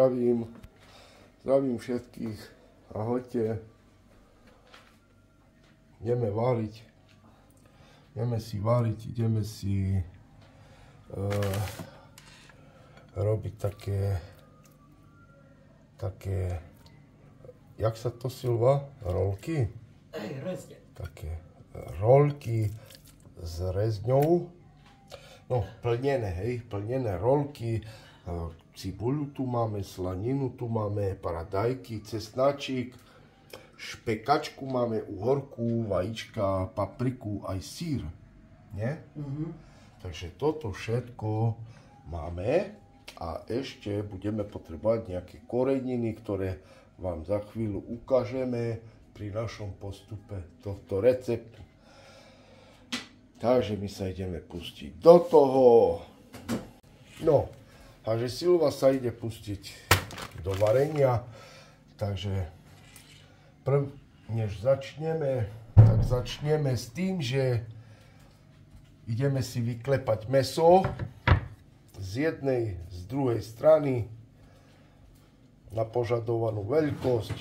zdravím. Zdravím všetkých. Ahojte. Ideme váriť. Ideme si váriť, ideme si uh, robiť také také jak sa to silva? Rolky? Rezne. Také rolky s rezňou. No, plnené, hej, plnené rolky. Cibuľu tu máme, slaninu tu máme, paradajky, cesnačík, špekačku máme, uhorku, vajíčka, papriku, aj sír. Nie? Mm-hmm. Takže toto všetko máme a ešte budeme potrebovať nejaké koreniny, ktoré vám za chvíľu ukážeme pri našom postupe tohto receptu. Takže my sa ideme pustiť do toho. No, takže Silva sa ide pustiť do varenia. Takže prv, než začneme, tak začneme s tým, že ideme si vyklepať meso z jednej, z druhej strany na požadovanú veľkosť.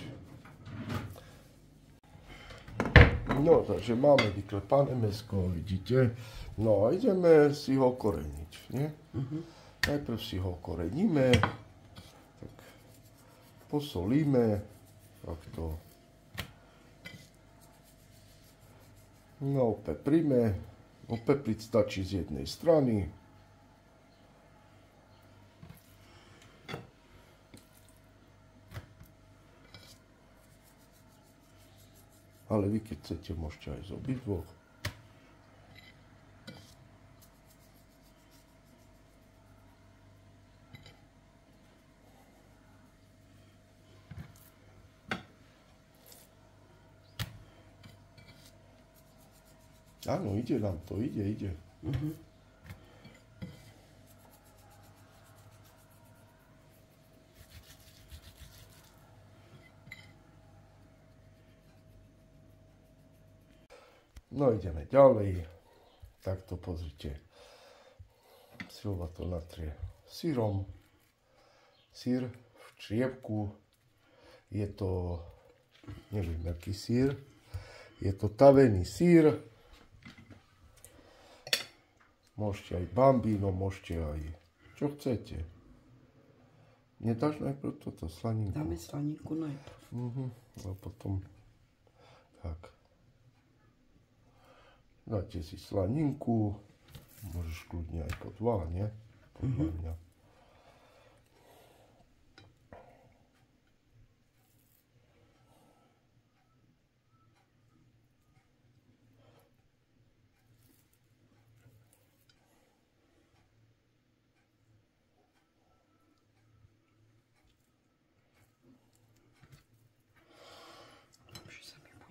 No, takže máme vyklepané mesko, vidíte. No a ideme si ho koreniť, nie? Uh-huh. Najprv si ho koreníme, tak posolíme, takto. No, opepríme, opepriť stačí z jednej strany, ale vy keď chcete, môžete aj z obidvoch. Áno, ide nám to, ide, ide. Uh-huh. No ideme ďalej. Takto pozrite. Silva to natrie sírom. Sír v čriepku. Je to, neviem aký sír. Je to tavený sír. Môžete aj bambino, môžete aj čo chcete. Nedáš najprv toto slaninku? Dáme slaninku najprv. Uh-huh. A potom tak. Dáte si slaninku, môžeš kľudne aj po dva, nie? Podľa mm-hmm. mňa.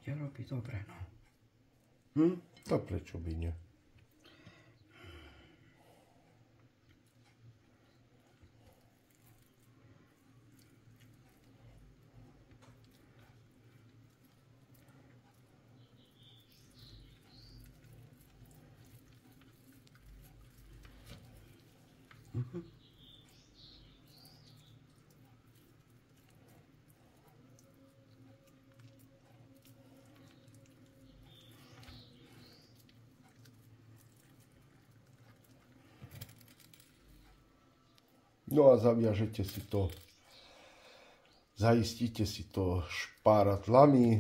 Sa mi bude robiť dobre, no. Hm? A prečo by nie? Mm-hmm. No a zaviažete si to, zaistíte si to špáratlami,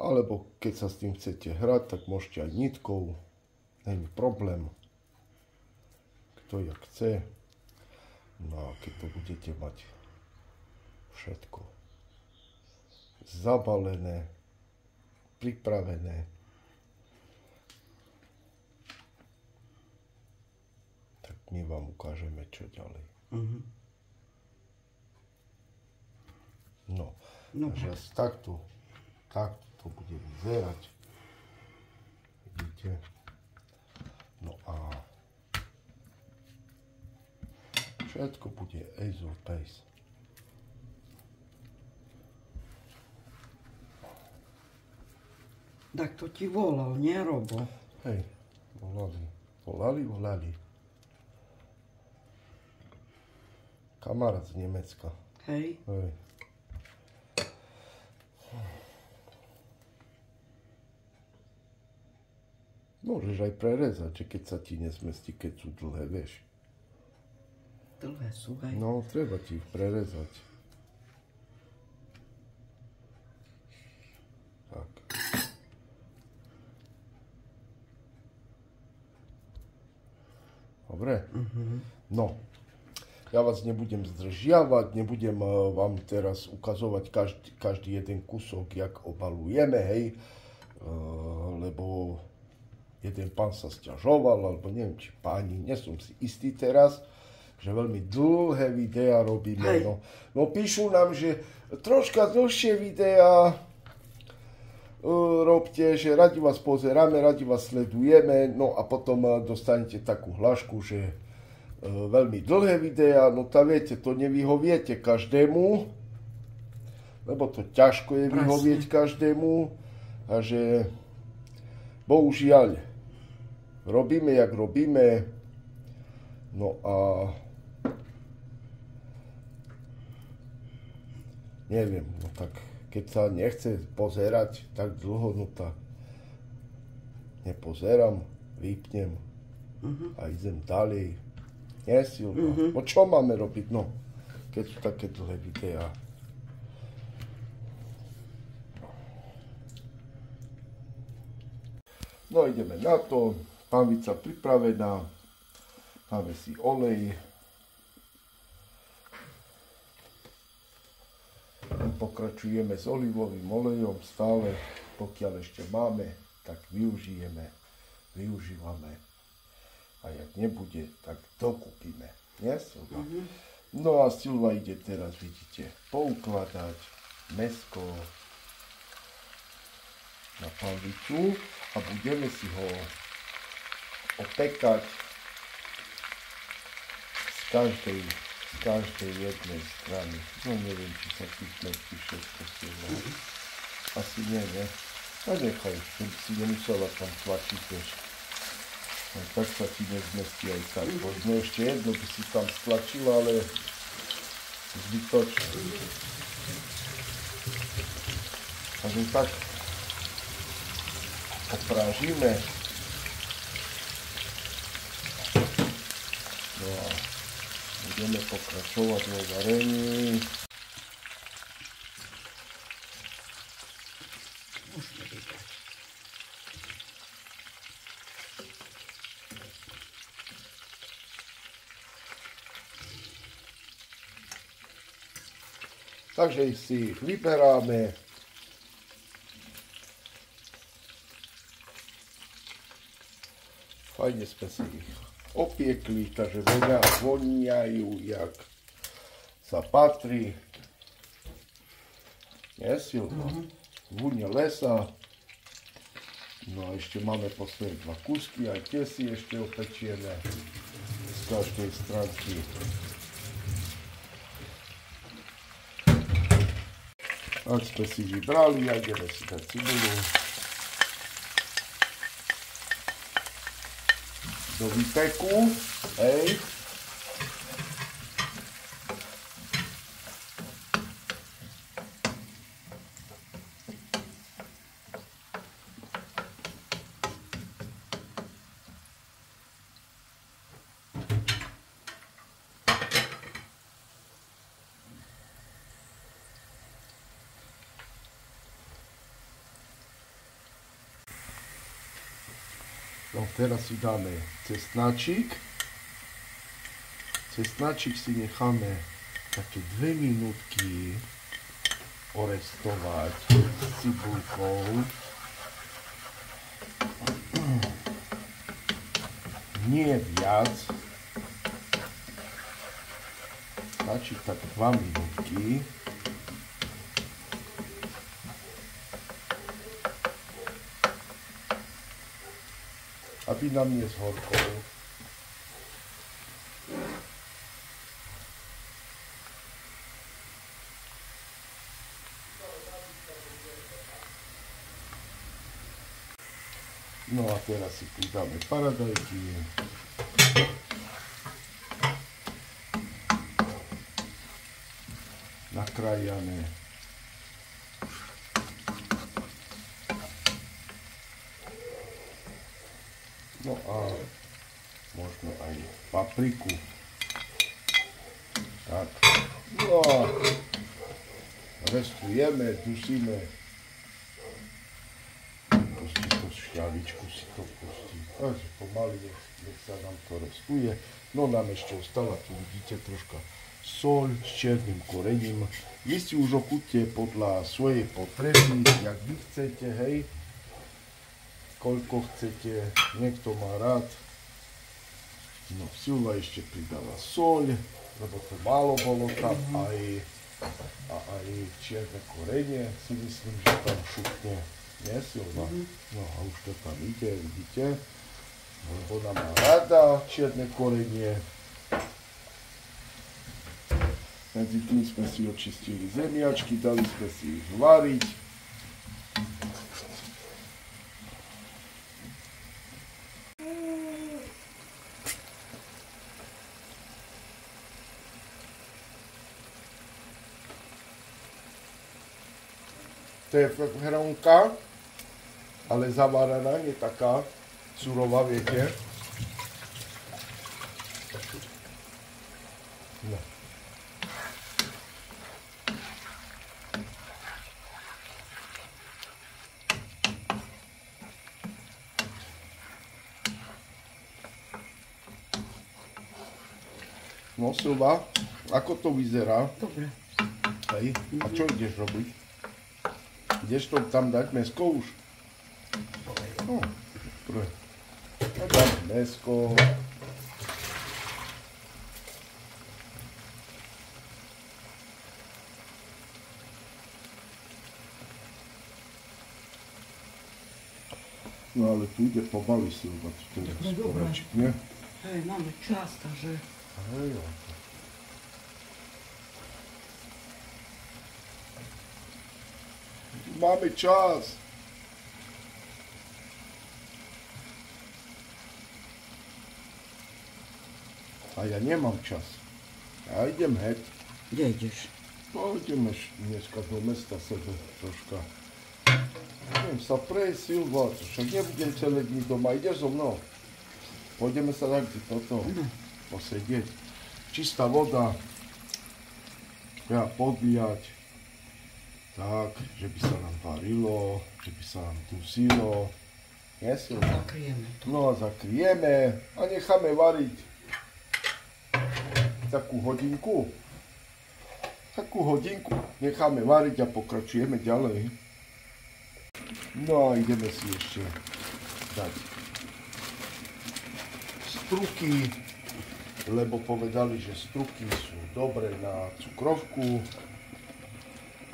alebo keď sa s tým chcete hrať, tak môžete aj nitkou, není problém. Kto jak chce. No a keď to budete mať všetko zabalené, pripravené, my vám ukážeme, čo ďalej. Uh-huh. No, no, takže asi takto, takto to bude vyzerať. Vidíte? No a všetko bude Azure Pace. Tak to ti volal, nie Robo? Hej, volali, volali, volali. Kamarát z Nemecka. Hej. Hej. Môžeš aj prerezať, že keď sa ti nesmestí, keď sú dlhé, vieš. Dlhé sú, hej. No, treba ti ich prerezať. Tak. Dobre? No, ja vás nebudem zdržiavať, nebudem eh, vám teraz ukazovať každý, každý jeden kusok, jak obalujeme, hej, Eh, lebo jeden pán sa stiažoval, alebo neviem, či páni, nie som si istý teraz, že veľmi dlhé videá robíme. Hej. No, no píšu nám, že troška dlhšie videá uh, robte, že radi vás pozeráme, radi vás sledujeme, no a potom dostanete takú hlášku, že veľmi dlhé videá, no tá viete, to nevyhoviete každému, lebo to ťažko je Presne. vyhovieť každému a že bohužiaľ robíme, jak robíme, no a neviem, no tak keď sa nechce pozerať tak dlho, no tak nepozerám, vypnem a idem ďalej. Nie, Silva? No čo máme robiť, no, keď sú také dlhé videá? No ideme na to, pánvica pripravená, máme si olej, pokračujeme s olivovým olejom stále, pokiaľ ešte máme, tak využijeme, využívame. A jak nebude, tak dokupíme. Nie, Silva? No a Silva ide teraz, vidíte, poukladať mesko na panvicu a budeme si ho opekať z každej, z každej jednej strany. No neviem, či sa tu zmestí všetko silno. Asi nie, ne? A nechaj, si nemusela tam tlačiť, vieš. No, tak sa ti nezmestí aj tak. Možno ešte jedno by si tam stlačila, ale zbytočne. Takže tak oprážime. No a budeme pokračovať vo varení. Takže si ich vyberáme. Fajne sme si ich opiekli, takže vonia, voniajú, jak sa patrí. Nie, Silva? Vúne lesa. No a ešte máme posledné dva kúsky, aj tie si ešte opečieme z každej stránky. Ak sme si vybrali, a ideme si dať cibulu. Do výpeku, hej. No teraz si dáme cestnáčik. Cestnáčik si necháme také dve minútky orestovať s cibulkou. Nie viac. Stačí tak 2 minútky. Aby nám nezhorkol. No a teraz si pridáme paradajky. nakrájané. No a možno aj papriku. Tak. No a restujeme, dusíme. Pustí to šťavičku, si to pustí. Takže pomaly, nech, nech sa nám to restuje. No nám ešte ostala, tu vidíte troška sol s černým korením. Vy si už okúte podľa svojej potreby, jak vy chcete, hej. Koľko chcete, niekto má rád. No, Silva ešte pridala soľ, lebo to málo bolo tam aj, a aj čierne korenie si myslím, že tam šupne. Nie, Silva? No a už to tam ide, vidíte. Lebo ona má rada čierne korenie. Medzi tým sme si očistili zemiačky, dali sme si ich variť. To je fakt hranka, ale zaváraná, nie taká surová, viete. No. No Silva, ako to vyzerá? Dobre. Hej, a čo ideš robiť? Ideš to tam dať mesko už? No, dobre. No, dám mesko. No ale tu ide pomaly Silva, tu teraz No, pomačík, nie? Hej, máme čas, takže... Hej, jo. Máme čas. A ja nemám čas. Ja idem heď. Kde ideš? Pôjdeme š- dneska do mesta sebe troška. Idem sa prejsť, Silva, však nebudem celé dní doma. Ideš so mnou? Pôjdeme sa tak toto posedieť. Čistá voda. Ja podbíjať. Tak, že by sa nám varilo, že by sa nám dusilo. Silva? Zakrieme to. No a zakrieme a necháme variť takú hodinku. Takú hodinku necháme variť a pokračujeme ďalej. No a ideme si ešte dať struky, lebo povedali, že struky sú dobré na cukrovku.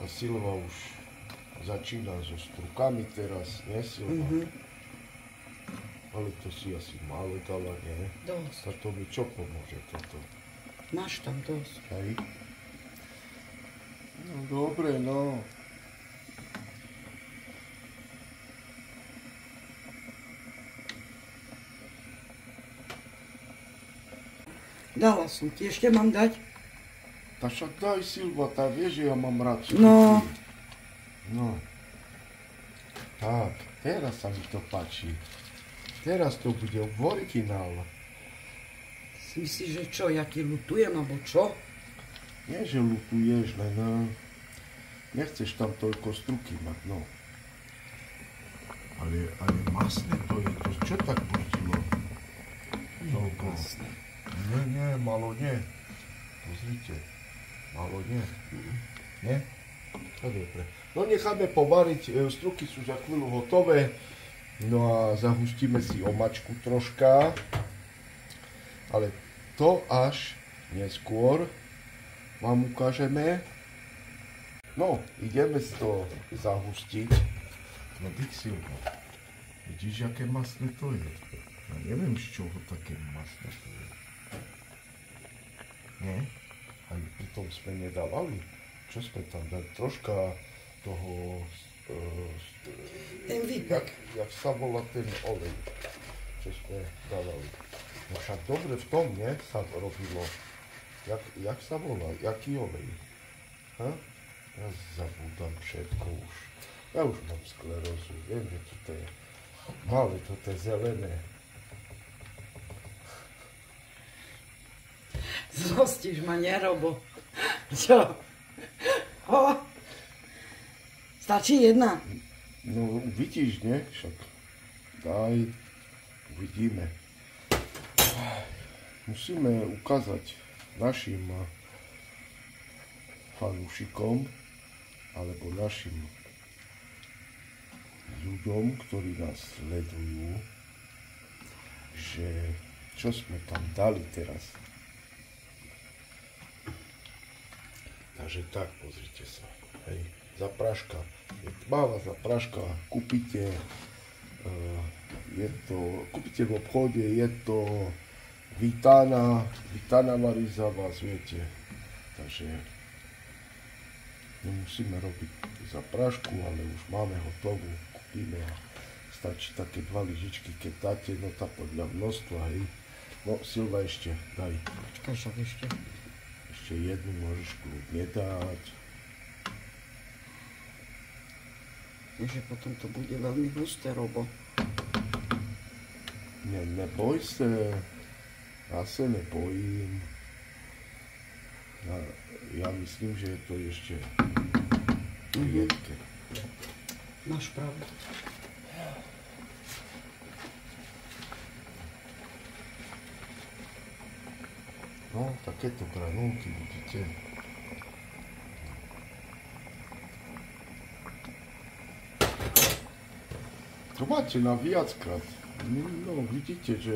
A Silva už začína so strukami teraz, nie Silva? Mhm. Ale to si asi málo dala, nie? Dosť. A to mi čo pomôže toto? Máš tam dosť. Hej? No dobre, no. Dala som ti, ešte mám dať? Tak však daj Silva, tá vieš, že ja mám rád. No. No. Tak, teraz sa mi to páči. Teraz to bude originál. Myslíš, že čo, ja ti lutujem, alebo čo? Nie, že lutuješ, len eh, nechceš tam toľko struky mať, no. Ale, ale masné to je, to čo tak pustilo? Toľko. Nie, nie, malo nie. Pozrite, malo nie. Nie? No dobre. No necháme povariť, e, struky sú za chvíľu hotové. No a zahustíme si omačku troška. Ale to až neskôr vám ukážeme. No, ideme si to zahustiť. No Dixilko, vidíš, aké masné to je? Ja neviem, z čoho také masné to je. Nie? Tom sme nedávali. Čo sme tam dali? Troška toho... E, Ten jak, výpek. jak sa volá ten olej, čo sme dávali. No však dobre v tom, nie? Sa robilo. Jak, jak sa volá? Jaký olej? Ha? Ja zabúdam všetko už. Ja už mám sklerózu, viem, že toto je malé, toto je zelené. Zostíš ma, nerobo. Čo? O, stačí jedna. No vidíš, nie? Však daj, uvidíme. Musíme ukázať našim fanúšikom alebo našim ľuďom, ktorí nás sledujú, že čo sme tam dali teraz. Takže tak, pozrite sa. Hej, zapráška. Je tmavá zapráška, kúpite, eh, je to, kúpite v obchode, je to Vitana, Vitana varí za vás, viete. Takže nemusíme robiť zaprášku, ale už máme hotovú, kúpime a stačí také dva lyžičky, keď dáte, no tá podľa množstva, hej. No, Silva ešte, daj. Počkaj, však ešte. Ešte jednu môžeš kľudne dať. Že potom to bude veľmi husté, Robo. Ne, neboj se, já se nebojím. Ja, ja myslím, že je to ešte jedké. Máš pravdu. No, takéto granulky vidíte. To máte na viackrát. No, vidíte, že...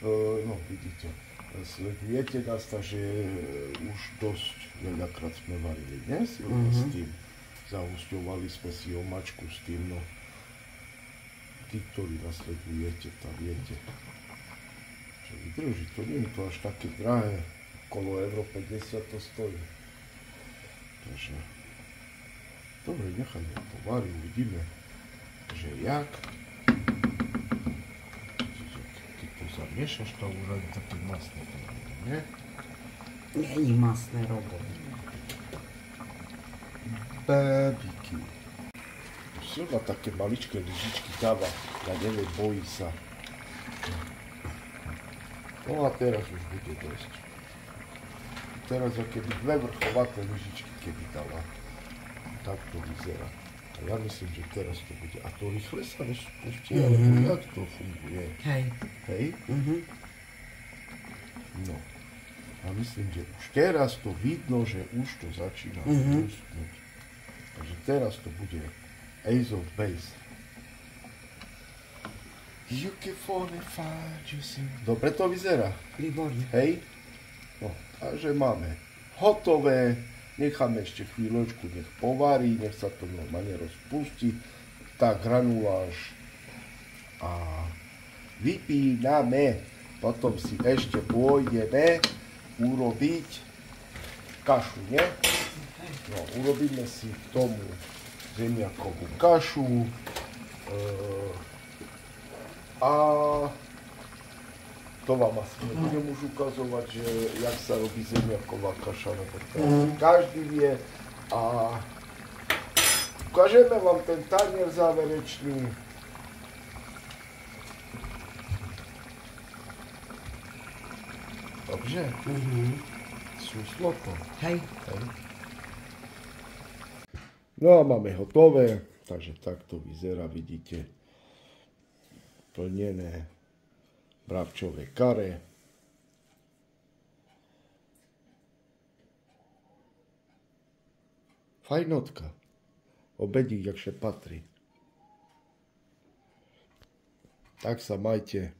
eh, No, vidíte. Sledujete nás, takže eh, už dosť veľakrát sme varili, nie? S s tým. Zahusťovali sme si omačku s tým, no. Tí, ktorí nás sledujete, tam viete. Vydrží, to nie je to až také drahé. Okolo euro 50 to stojí. Takže... Dobre, nechajme to varí, uvidíme, že jak. Čiže Keď to zamiešaš, to už ani také masné to bude, nie? Není masné, Robo. Babiky. Silva také maličké lyžičky dáva, ja neviem, bojí sa. No a teraz už bude dosť. Teraz ako keby dve vrchovaté lyžičky keby dala. Tak to vyzerá. A ja myslím, že teraz to bude. A to rýchle sa rozpustí, Mhm. alebo jak to funguje? Hej. Hej? Mhm. No. A myslím, že už teraz to vidno, že už to začína Mhm. rústnuť. Takže teraz to bude Ace of Base. You can. Dobre to vyzerá, Výborne. hej? No, takže máme hotové. Necháme ešte chvíľočku, nech povarí, nech sa to normálne rozpustí. Tá granuláž a vypíname. Potom si ešte pôjdeme urobiť kašu, nie? No, urobíme si k tomu zemiakovú kašu e, a to vám asi nebudem už ukazovať, že jak sa robí zemiaková kaša, lebo asi každý vie a ukážeme vám ten tanier záverečný. Dobře, Mhm. suslo to. Hej. Hej. No a máme hotové, takže takto vyzerá, vidíte, plnené bravčové kare. Fajnotka. Obedík, jakže patrí. Tak sa majte.